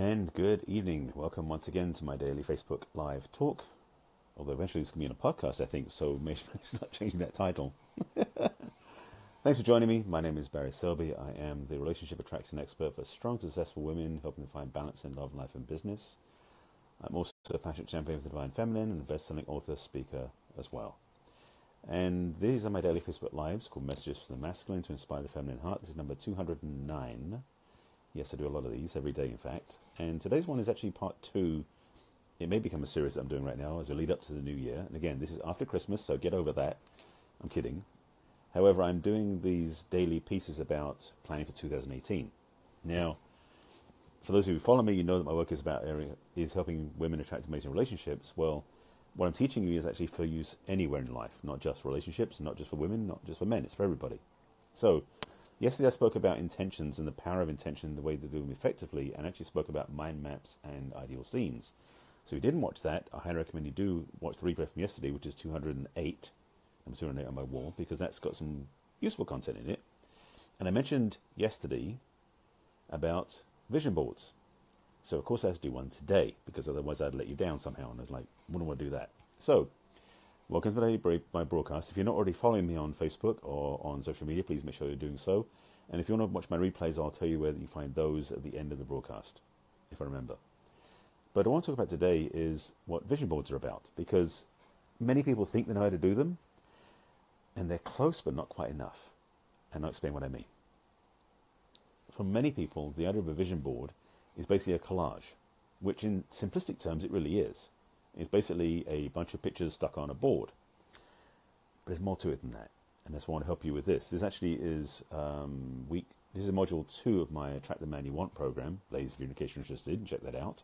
And good evening. Welcome once again to my daily Facebook live talk. Although eventually this can be in a podcast, I think, so maybe start changing that title. Thanks for joining me. My name is Barry Selby. I am the relationship attraction expert for strong, successful women, helping them find balance in love, life, and business. I'm also a passionate champion of the divine feminine and a best-selling author, speaker as well. And these are my daily Facebook lives called Messages from the Masculine to Inspire the Feminine Heart. This is number 209. Yes, I do a lot of these every day, in fact. And today's one is actually part two. It may become a series that I'm doing right now as a lead up to the new year. And again, this is after Christmas, so get over that. I'm kidding. However, I'm doing these daily pieces about planning for 2018. Now, for those who follow me, you know that my work is about area, is helping women attract amazing relationships. Well, what I'm teaching you is actually for use anywhere in life, not just relationships, not just for women, not just for men. It's for everybody. So, yesterday I spoke about intentions and the power of intention, the way to do them effectively, and actually spoke about mind maps and ideal scenes. So, if you didn't watch that, I highly recommend you do watch the replay from yesterday, which is 208, number 208 on my wall, because that's got some useful content in it. And I mentioned yesterday about vision boards. So, of course, I have to do one today, because otherwise I'd let you down somehow, and I was like, wouldn't want to do that. So, Welcome to my broadcast. If you're not already following me on Facebook or on social media, please make sure you're doing so. And if you want to watch my replays, I'll tell you where you find those at the end of the broadcast, if I remember. But I want to talk about today is what vision boards are about, because many people think they know how to do them, and they're close but not quite enough. And I'll explain what I mean. For many people, the idea of a vision board is basically a collage, which in simplistic terms it really is. It's basically a bunch of pictures stuck on a board. But there's more to it than that. And that's why I want to help you with this. This actually is um, week. This is module two of my Attract the Man You Want program. Ladies, if you're interested, check that out.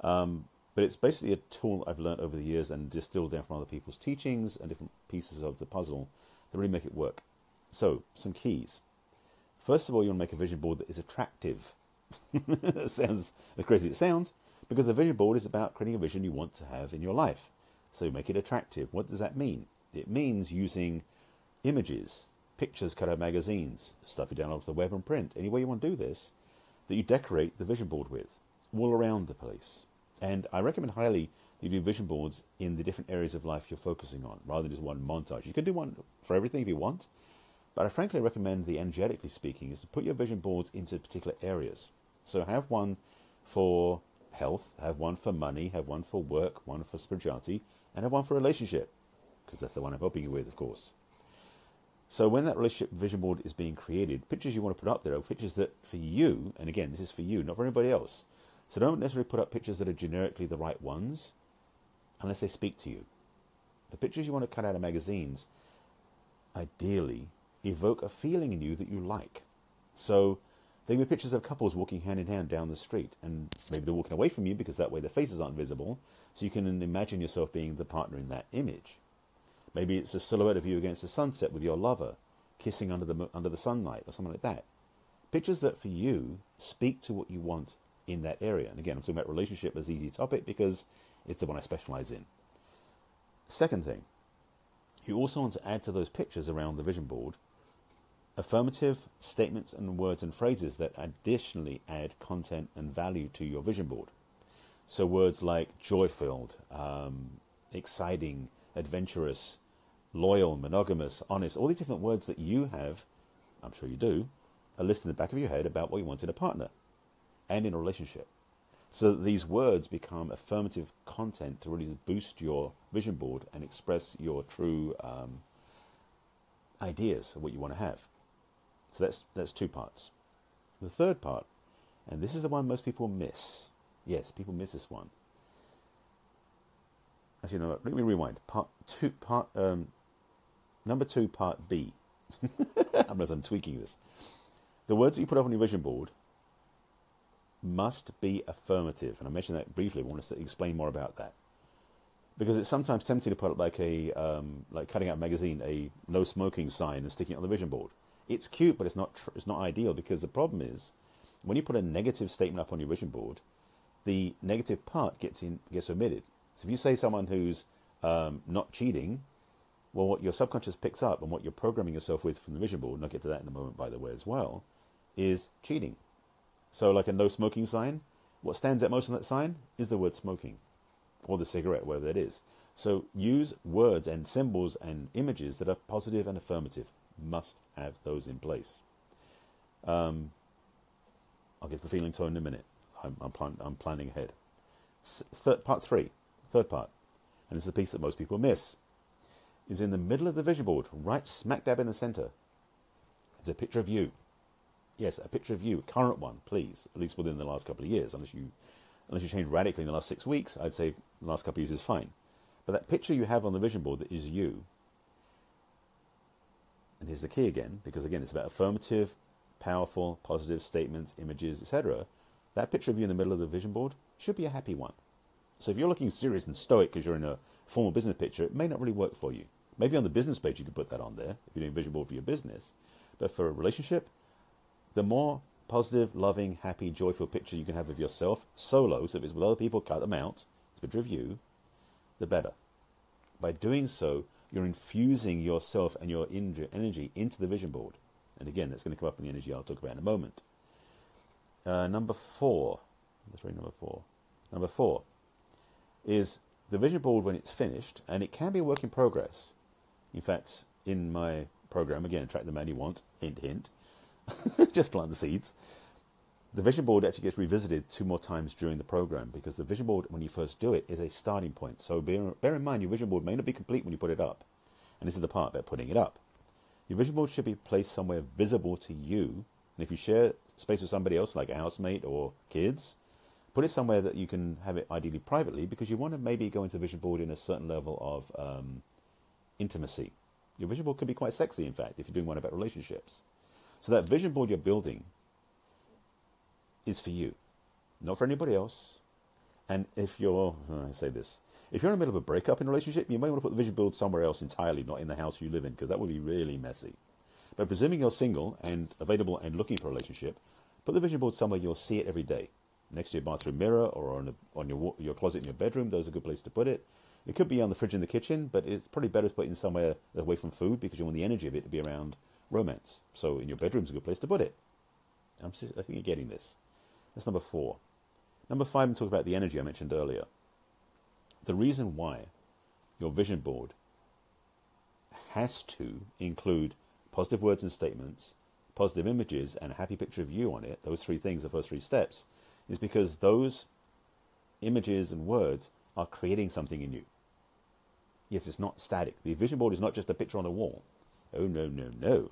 Um, but it's basically a tool I've learned over the years and distilled down from other people's teachings and different pieces of the puzzle that really make it work. So, some keys. First of all, you want to make a vision board that is attractive. sounds as crazy as it sounds, because a vision board is about creating a vision you want to have in your life. So make it attractive. What does that mean? It means using images, pictures cut out of magazines, stuff you download off the web and print, any way you want to do this, that you decorate the vision board with, all around the place. And I recommend highly that you do vision boards in the different areas of life you're focusing on, rather than just one montage. You can do one for everything if you want, but I frankly recommend the energetically speaking is to put your vision boards into particular areas. So have one for health, have one for money, have one for work, one for spirituality, and have one for relationship, because that's the one I'm helping you with, of course. So when that relationship vision board is being created, pictures you want to put up there are pictures that for you, and again, this is for you, not for anybody else. So don't necessarily put up pictures that are generically the right ones, unless they speak to you. The pictures you want to cut out of magazines, ideally, evoke a feeling in you that you like. So they were pictures of couples walking hand in hand down the street, and maybe they're walking away from you because that way their faces aren't visible, so you can imagine yourself being the partner in that image. Maybe it's a silhouette of you against the sunset with your lover, kissing under the under the sunlight, or something like that. Pictures that for you speak to what you want in that area. And again, I'm talking about relationship as easy topic because it's the one I specialize in. Second thing, you also want to add to those pictures around the vision board affirmative statements and words and phrases that additionally add content and value to your vision board. So, words like joy filled, um, exciting, adventurous, loyal, monogamous, honest, all these different words that you have, I'm sure you do, a list in the back of your head about what you want in a partner and in a relationship. So that these words become affirmative content to really boost your vision board and express your true um, ideas of what you want to have. So that's that's two parts. The third part, and this is the one most people miss. Yes, people miss this one. Actually, no. Let me rewind. Part two, part um, number two, part B. Unless I'm tweaking this. The words that you put up on your vision board must be affirmative, and I mentioned that briefly. I want to explain more about that because it's sometimes tempting to put up like a um, like cutting out a magazine, a no smoking sign, and sticking it on the vision board. It's cute, but it's not tr- it's not ideal because the problem is when you put a negative statement up on your vision board, the negative part gets in, gets omitted. So if you say someone who's um, not cheating, well, what your subconscious picks up and what you're programming yourself with from the vision board, and I'll get to that in a moment, by the way, as well, is cheating. So, like a no smoking sign, What stands out most on that sign is the word smoking or the cigarette, whatever that is. So use words and symbols and images that are positive and affirmative. Must have those in place. Um, I'll get the feeling tone in a minute. I'm, I'm, plan- I'm planning ahead. Third, part three, third part, and this is the piece that most people miss, is in the middle of the vision board, right smack dab in the center. It's a picture of you. Yes, a picture of you, current one, please, at least within the last couple of years, unless you unless you change radically in the last six weeks, I'd say the last couple of years is fine. But that picture you have on the vision board that is you, and here's the key again, because again, it's about affirmative, powerful, positive statements, images, etc. That picture of you in the middle of the vision board should be a happy one. So if you're looking serious and stoic because you're in a formal business picture, it may not really work for you. Maybe on the business page you could put that on there if you're doing a vision board for your business. But for a relationship, the more positive, loving, happy, joyful picture you can have of yourself solo, so if it's with other people, cut them out, it's a picture of you, the better. By doing so, you're infusing yourself and your energy into the vision board. And again, that's going to come up in the energy I'll talk about in a moment. Uh, number four, let's read number four. Number four is the vision board when it's finished, and it can be a work in progress. In fact, in my program, again, attract the man you want, hint, hint, just plant the seeds. The vision board actually gets revisited two more times during the program because the vision board, when you first do it, is a starting point. So bear, bear in mind, your vision board may not be complete when you put it up. And this is the part about putting it up. Your vision board should be placed somewhere visible to you. And if you share space with somebody else, like a housemate or kids, put it somewhere that you can have it ideally privately because you want to maybe go into the vision board in a certain level of um, intimacy. Your vision board can be quite sexy, in fact, if you're doing one about relationships. So that vision board you're building is for you, not for anybody else. And if you're, I say this, if you're in the middle of a breakup in a relationship, you may want to put the vision board somewhere else entirely, not in the house you live in, because that would be really messy. But presuming you're single and available and looking for a relationship, put the vision board somewhere you'll see it every day. Next to your bathroom mirror or on, on your, your closet in your bedroom, those are a good place to put it. It could be on the fridge in the kitchen, but it's probably better to put it in somewhere away from food because you want the energy of it to be around romance. So in your bedroom is a good place to put it. I'm, I think you're getting this. That's number four. Number five, I'm talking about the energy I mentioned earlier. The reason why your vision board has to include positive words and statements, positive images, and a happy picture of you on it, those three things, the first three steps, is because those images and words are creating something in you. Yes, it's not static. The vision board is not just a picture on a wall. Oh, no, no, no.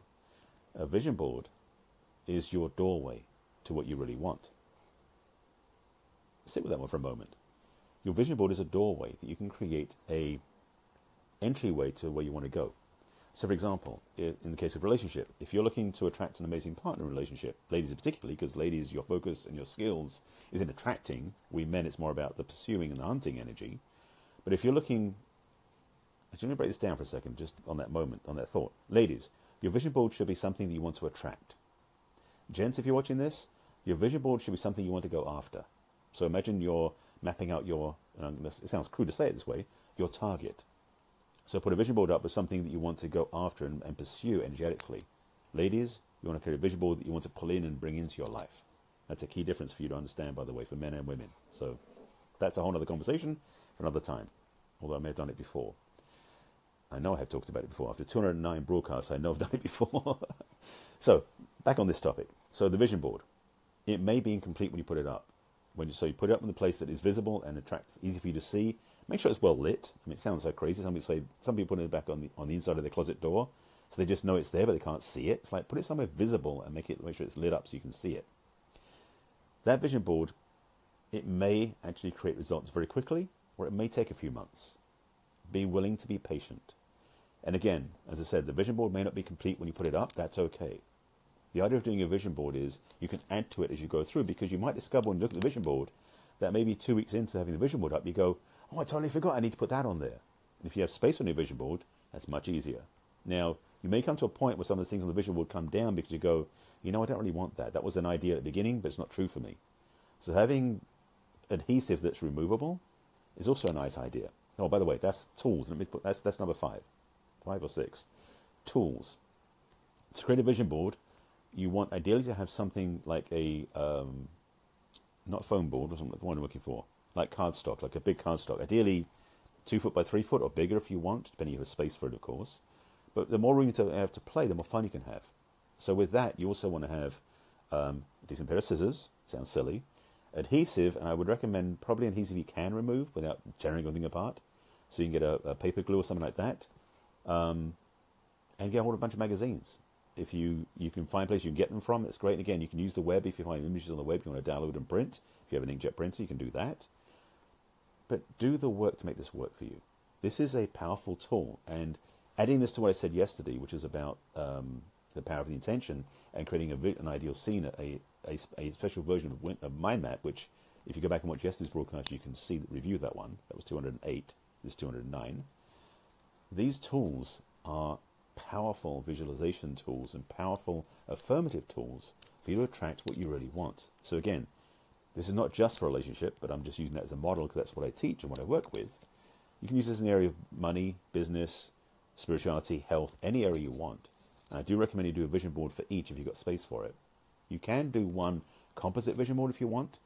A vision board is your doorway to what you really want. Sit with that one for a moment. Your vision board is a doorway that you can create a entryway to where you want to go. So, for example, in the case of relationship, if you're looking to attract an amazing partner relationship, ladies particularly, because ladies, your focus and your skills is in attracting. We men, it's more about the pursuing and the hunting energy. But if you're looking, actually, let me break this down for a second, just on that moment, on that thought. Ladies, your vision board should be something that you want to attract. Gents, if you're watching this, your vision board should be something you want to go after. So imagine you're mapping out your, it sounds crude to say it this way, your target. So put a vision board up with something that you want to go after and, and pursue energetically. Ladies, you want to create a vision board that you want to pull in and bring into your life. That's a key difference for you to understand, by the way, for men and women. So that's a whole other conversation for another time, although I may have done it before. I know I have talked about it before. After 209 broadcasts, I know I've done it before. so, back on this topic. So, the vision board. It may be incomplete when you put it up. When so you put it up in the place that is visible and attract, easy for you to see. Make sure it's well lit. I mean, it sounds so crazy. Some people say some people put it back on the on the inside of their closet door, so they just know it's there, but they can't see it. It's like put it somewhere visible and make it make sure it's lit up so you can see it. That vision board, it may actually create results very quickly, or it may take a few months. Be willing to be patient. And again, as I said, the vision board may not be complete when you put it up. That's okay. The idea of doing a vision board is you can add to it as you go through because you might discover when you look at the vision board that maybe two weeks into having the vision board up, you go, oh, I totally forgot I need to put that on there. And if you have space on your vision board, that's much easier. Now, you may come to a point where some of the things on the vision board come down because you go, you know, I don't really want that. That was an idea at the beginning, but it's not true for me. So having adhesive that's removable is also a nice idea. Oh, by the way, that's tools. Let me put that's that's number five, five or six. Tools. To create a vision board, you want ideally to have something like a um, not foam board, wasn't the one I'm looking for, like cardstock, like a big cardstock. Ideally, two foot by three foot or bigger if you want, depending on the space for it, of course. But the more room you have to play, the more fun you can have. So with that, you also want to have um, a decent pair of scissors. Sounds silly. Adhesive, and I would recommend probably adhesive you can remove without tearing everything apart. So you can get a, a paper glue or something like that. Um, and get a bunch of magazines. If you, you can find places you can get them from, it's great. And again, you can use the web if you find images on the web you want to download and print. If you have an inkjet printer, you can do that. But do the work to make this work for you. This is a powerful tool, and adding this to what I said yesterday, which is about um, the power of the intention and creating a, an ideal scene, a, a, a special version of, of Mind Map, which if you go back and watch yesterday's broadcast, you can see the review of that one. That was 208. This is 209. These tools are powerful visualization tools and powerful affirmative tools for you to attract what you really want. So again, this is not just for relationship, but I'm just using that as a model because that's what I teach and what I work with. You can use this in the area of money, business, spirituality, health, any area you want. And I do recommend you do a vision board for each if you've got space for it. You can do one composite vision board if you want,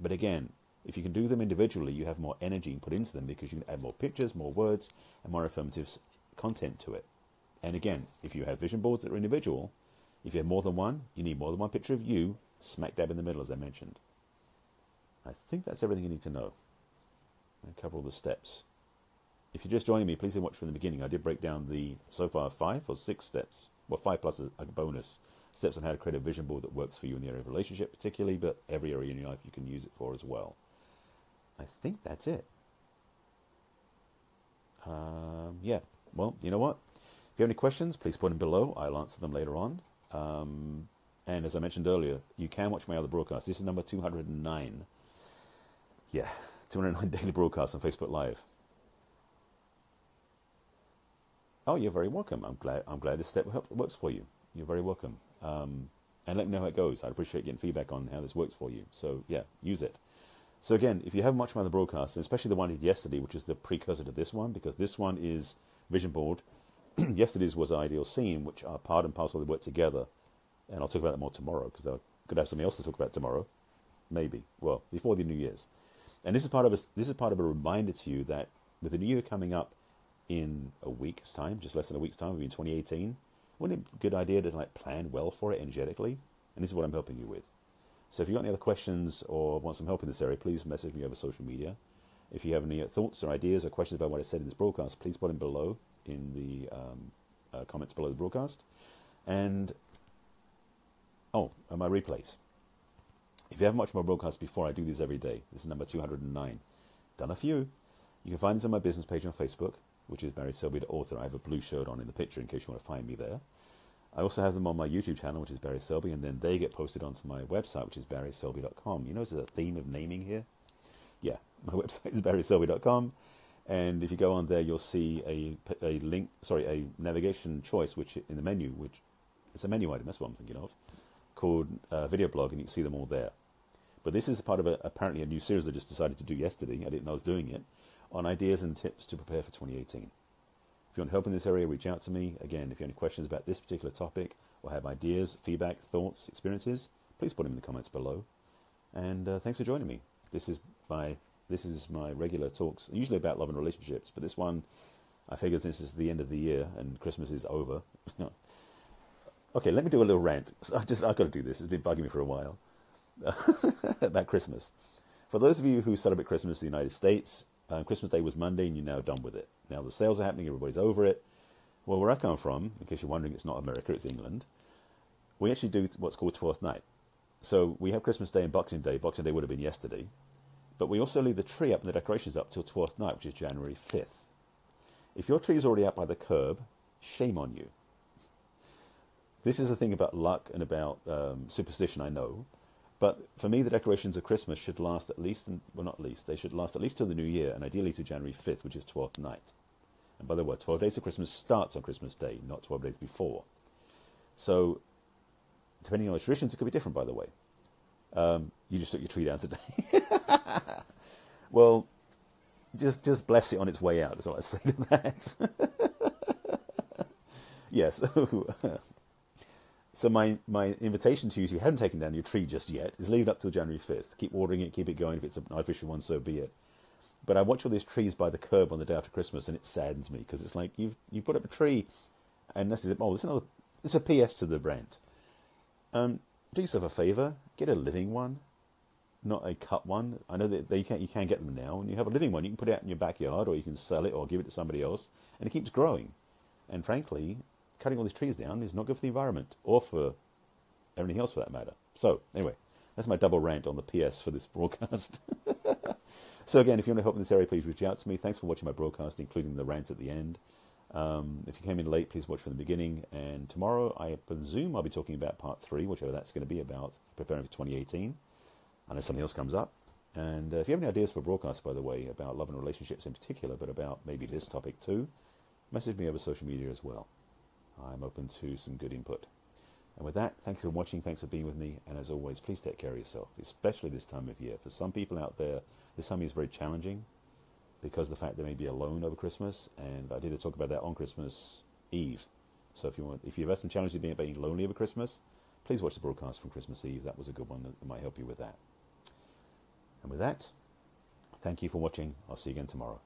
but again, if you can do them individually, you have more energy put into them because you can add more pictures, more words, and more affirmative content to it. And again, if you have vision boards that are individual, if you have more than one, you need more than one picture of you smack dab in the middle, as I mentioned. I think that's everything you need to know. I cover all the steps. If you're just joining me, please watch from the beginning. I did break down the so far five or six steps, well, five plus a, bonus steps on how to create a vision board that works for you in the area of relationship, particularly, but every area in your life you can use it for as well. I think that's it. Um, yeah. Well, you know what? If you have any questions, please put them below. I'll answer them later on. Um, and as I mentioned earlier, you can watch my other broadcasts. This is number 209. Yeah, 209 daily broadcasts on Facebook Live. Oh, you're very welcome. I'm glad. I'm glad this step works for you. You're very welcome. Um, and let me know how it goes. I'd appreciate getting feedback on how this works for you. So yeah, use it. So again, if you haven't watched my other broadcasts, especially the one I did yesterday, which is the precursor to this one, because this one is Vision Board. Yesterday's was an Ideal Scene, which are part and parcel. They work together, and I'll talk about that more tomorrow because I could have something else to talk about tomorrow, maybe. Well, before the New Year's. And this is part of a, this is part of a reminder to you that with the new year coming up in a week's time, just less than a week's time, in 2018, wouldn't it be a good idea to like plan well for it energetically? And this is what I'm helping you with. So if you've got any other questions or want some help in this area, please message me over social media. If you have any thoughts or ideas or questions about what I said in this broadcast, please put them below in the um, uh, comments below the broadcast. And oh, and my replays. If you haven't watched my broadcast before, I do these every day. This is number 209. Done a few. You can find this on my business page on Facebook, which is Barry Selby, the author. I have a blue shirt on in the picture in case you want to find me there. I also have them on my YouTube channel, which is Barry Selby, and then they get posted onto my website, which is barryselby.com. You notice the theme of naming here? Yeah, my website is barryselby.com, and if you go on there, you'll see a, a link, sorry, a navigation choice, which in the menu, which it's a menu item, that's what I'm thinking of, called uh, video blog, and you can see them all there. But this is part of a, apparently a new series I just decided to do yesterday. I didn't know I was doing it on ideas and tips to prepare for 2018. If you want help in this area, reach out to me. Again, if you have any questions about this particular topic or have ideas, feedback, thoughts, experiences, please put them in the comments below. And uh, thanks for joining me. This is my this is my regular talks, usually about love and relationships, but this one, I figured since it's the end of the year and Christmas is over. okay, let me do a little rant. I just I've got to do this. It's been bugging me for a while. about Christmas. For those of you who celebrate Christmas in the United States, uh, Christmas Day was Monday and you're now done with it. Now the sales are happening, everybody's over it. Well, where I come from, in case you're wondering, it's not America, it's England. We actually do what's called Twelfth Night. So we have Christmas Day and Boxing Day. Boxing Day would have been yesterday. But we also leave the tree up and the decorations up till Twelfth Night, which is January 5th. If your tree is already out by the curb, shame on you. This is the thing about luck and about um, superstition, I know. But for me, the decorations of Christmas should last at least, well, not least, they should last at least till the new year, and ideally to January 5th, which is 12th night. And by the way, 12 days of Christmas starts on Christmas Day, not 12 days before. So, depending on the traditions, it could be different, by the way. Um, you just took your tree down today. well, just just bless it on its way out, is all I say to that. yes. So my, my invitation to you, if you haven't taken down your tree just yet, is leave it up till January 5th. Keep watering it, keep it going. If it's an artificial one, so be it. But I watch all these trees by the curb on the day after Christmas, and it saddens me because it's like you've you put up a tree, and this is oh, this is another. It's a PS to the rent. Um, do yourself a favour, get a living one, not a cut one. I know that you can you can get them now, and you have a living one. You can put it out in your backyard, or you can sell it, or give it to somebody else, and it keeps growing. And frankly, cutting all these trees down is not good for the environment or for everything else for that matter. So, anyway, that's my double rant on the PS for this broadcast. so, again, if you want to help in this area, please reach out to me. Thanks for watching my broadcast, including the rant at the end. Um, if you came in late, please watch from the beginning. And tomorrow, I presume I'll be talking about part three, whichever that's going to be about preparing for 2018, unless something else comes up. And uh, if you have any ideas for broadcasts, by the way, about love and relationships in particular, but about maybe this topic too, message me over social media as well. I'm open to some good input. And with that, thanks for watching, thanks for being with me, and as always, please take care of yourself, especially this time of year. For some people out there, this time is very challenging because the fact they may be alone over Christmas, and I did a talk about that on Christmas Eve. So if you want, if you've had some challenges being, being lonely over Christmas, please watch the broadcast from Christmas Eve. That was a good one that might help you with that. And with that, thank you for watching. I'll see you again tomorrow.